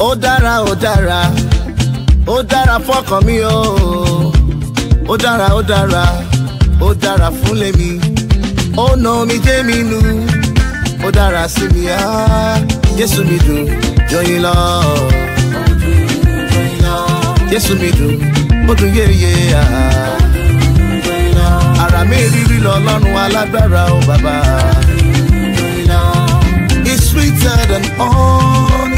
ó dára ó dára ó dára fọkàn mi o ó dára ó dára ó dára fún lèmi ó nà omi jẹ́ mi nu ó dára sí mi á jésù mi dùn jọyìn lọ jésù mi dùn ó dùn yéye á agbára mi rírí lọ lọ́nu alágbára o bàbá. It's sweeter than honey,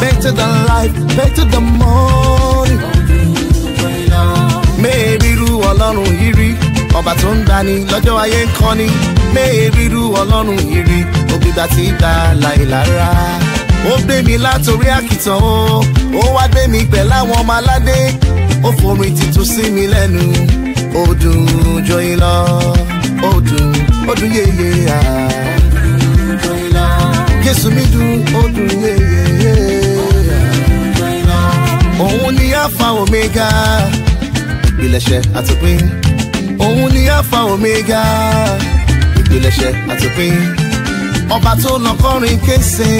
better than life, better than money. Mẹ́ẹ̀rìrú ọlọ́run yìí rí ọba tó ń dání lọ́jọ́ ayé ń kọ́ni. Mẹ́ẹ̀rìrú ọlọ́run yìí rí òbígbà tí gbà láì lára. Ó gbé mi látòrí àkìtàn o, ó wá gbé mi pẹ̀ láwọn ọmọ aládé ó forin titun sí mi lẹ́nu ó dùn joyin lọ ó dùn ó dùn yeye mi Jésù mi dùn ó dùn yeye. Òun ni Alpha Omega ìpilẹ̀ṣẹ̀ àtòpin. Òun ni Alpha Omega ìpilẹ̀ṣẹ̀ àtòpin. Ọba tó nà kọrin kése.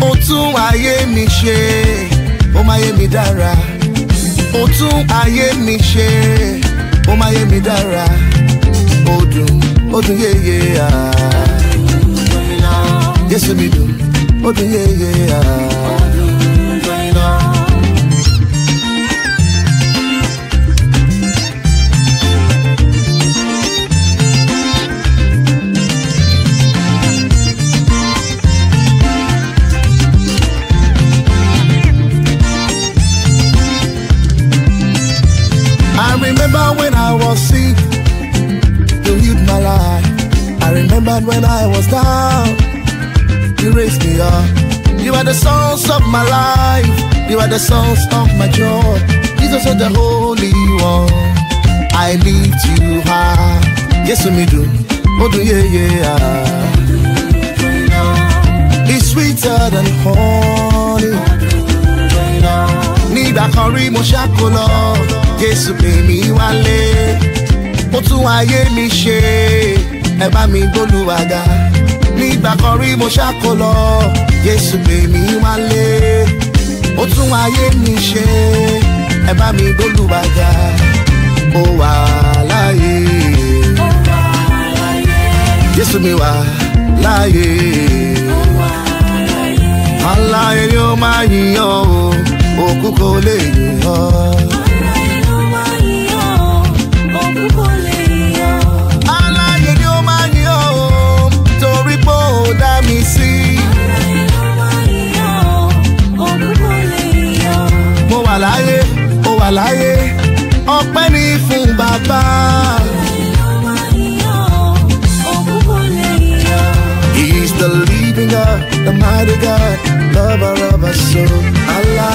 Ó tún ayé mi ṣe, ó máa yé mi dára ó tún ayé mi ṣe ó máa yé mi dára ó dùn ó dùn Jésù mi dùn ó dùn yéye à. man when I was down. You raised me up. You are the source of my life. You are the source of my joy. Jesus is the Holy One. I lift you high. Yes, me do. Oh, do yeah, yeah. It's sweeter than honey. Nígbà kan rí mo ṣàkólọ, Jésù pè mí wálé, ó tún ayé mi ṣe ẹ bá mi gbólúwa ga nígbà kan rí mo ṣàkó lọ Jésù gbé mi wálé ó tún ayé mi ṣe ẹ bá mi gbólúwa ga ó wà láàyè Jésù mi wà láàyè aláyé ni ó máa yìn ọ́ òkú kò lè yìn ọpẹ́ ni fún bàbá. He's the leading God, the mighty God, lover of our soul. Allah.